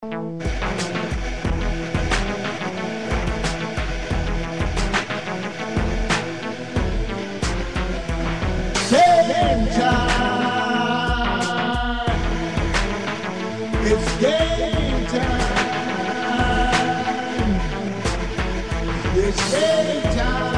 Game time. It's game time. It's game time.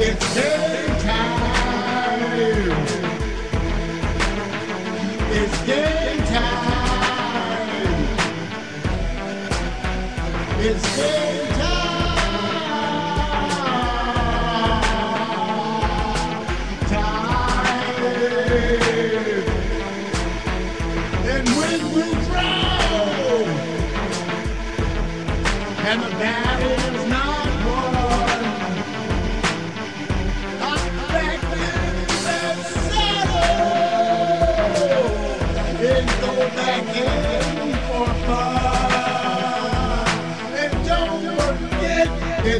it's game time. It's game time. It's game time. Time.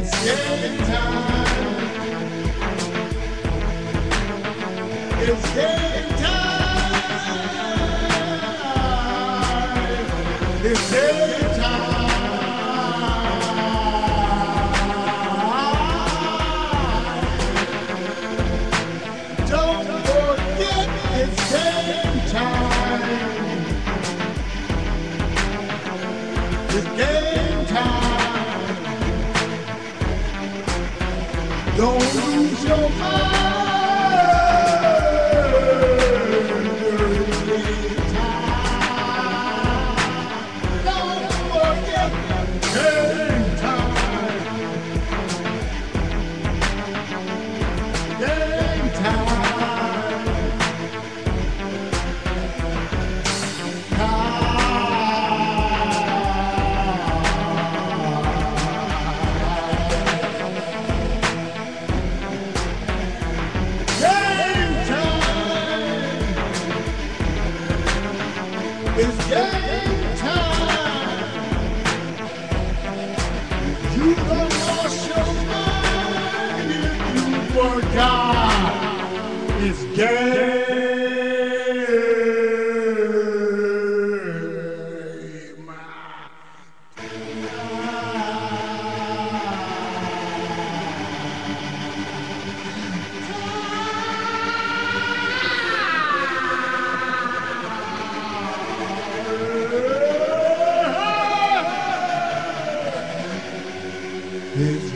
It's game time. It's game time. It's game time. It's game time. Don't lose your mind. It's game time. You your mind if you forgot. It's game. It's